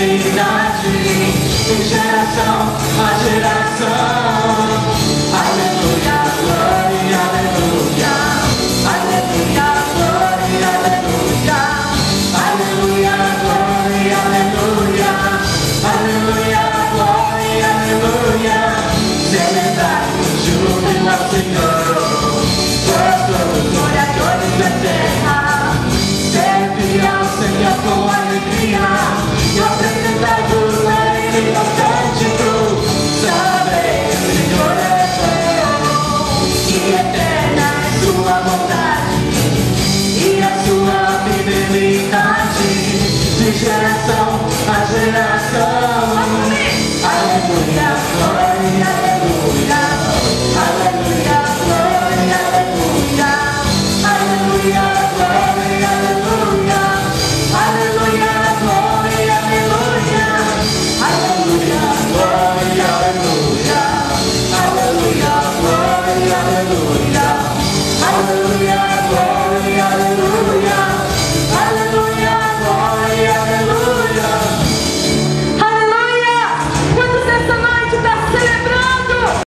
fidelidade de geração a geração. Aleluia, glória, aleluia. Aleluia, glória, aleluia. Aleluia, glória, aleluia. Aleluia, glória, aleluia. Celebrar júbilo ao Senhor. de geração a geração. Aleluia, glória, aleluia, aleluia, glória, aleluia, aleluia, glória, aleluia, aleluia, glória, aleluia, aleluia, glória, aleluia, aleluia, glória, aleluia.